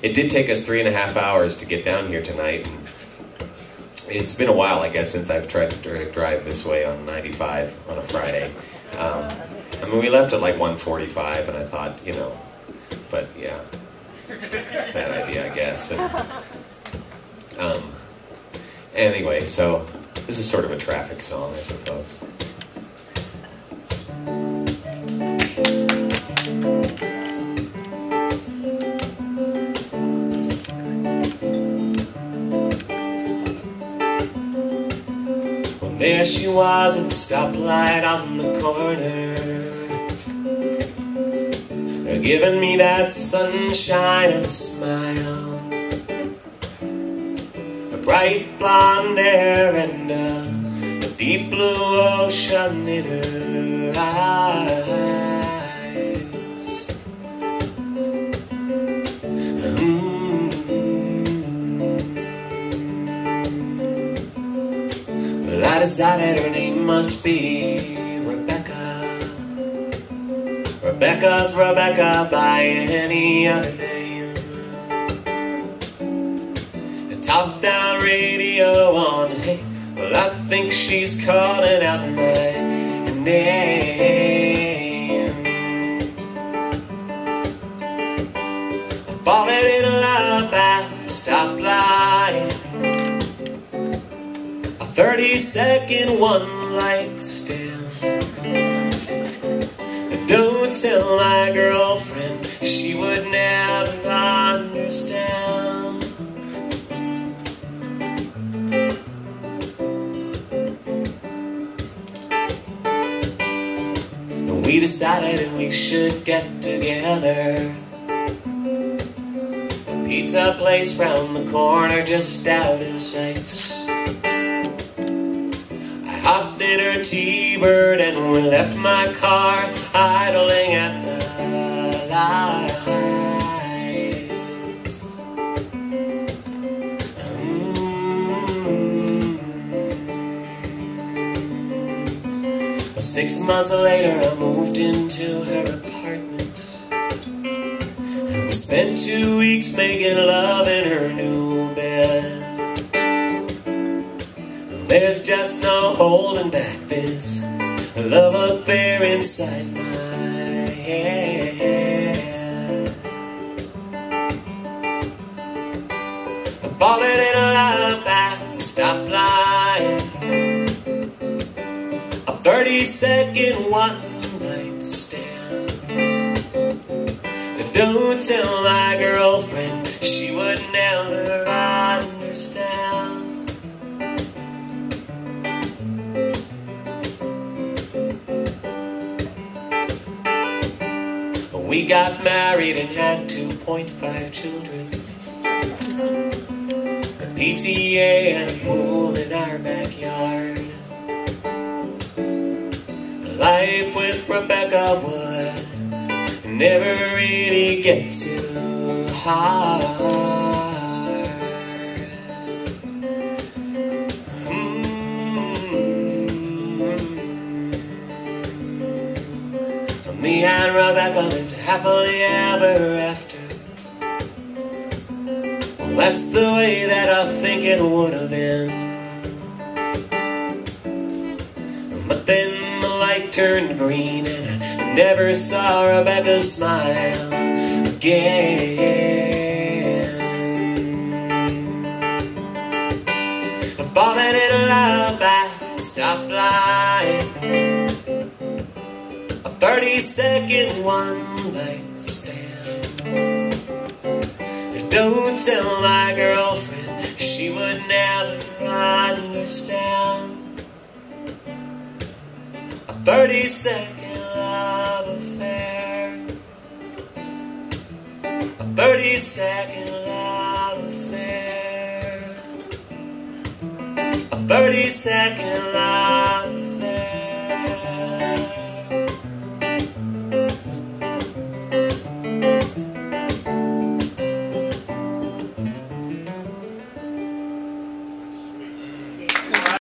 It did take us three and a half hours to get down here tonight. And it's been a while, I guess, since I've tried to drive this way on 95 on a Friday. Um, I mean, we left at like 1:45, and I thought, you know, but yeah, bad idea, I guess. And, um, anyway, so this is sort of a traffic song, I suppose. There she was at the stoplight on the corner Giving me that sunshine smile. A bright blonde hair and a, a deep blue ocean in her eyes I decided her name must be Rebecca. Rebecca's Rebecca by any other name. The top down radio on, hey, well I think she's calling out my name. 30 second one light stand. Don't tell my girlfriend, she would never understand. we decided we should get together. Pizza place round the corner just out of sight her T-Bird and we left my car idling at the lights. Mm. Six months later I moved into her apartment And we spent two weeks making love in her new bed there's just no holding back this love affair inside my head. I'm falling in love at stop stoplight. A 30 second one night stand. Don't tell my girlfriend, she would never understand. We got married and had 2.5 children. A PTA and a pool in our backyard. Life with Rebecca would never really get too hard. Me and Rebecca lived happily ever after. Well, that's the way that I think it would have been. But then the light turned green and I never saw Rebecca smile again. Falling in love at stoplight 30 second one night stand. And don't tell my girlfriend, she would never understand. A 30 second love affair. A 30 second love affair. A 30 second love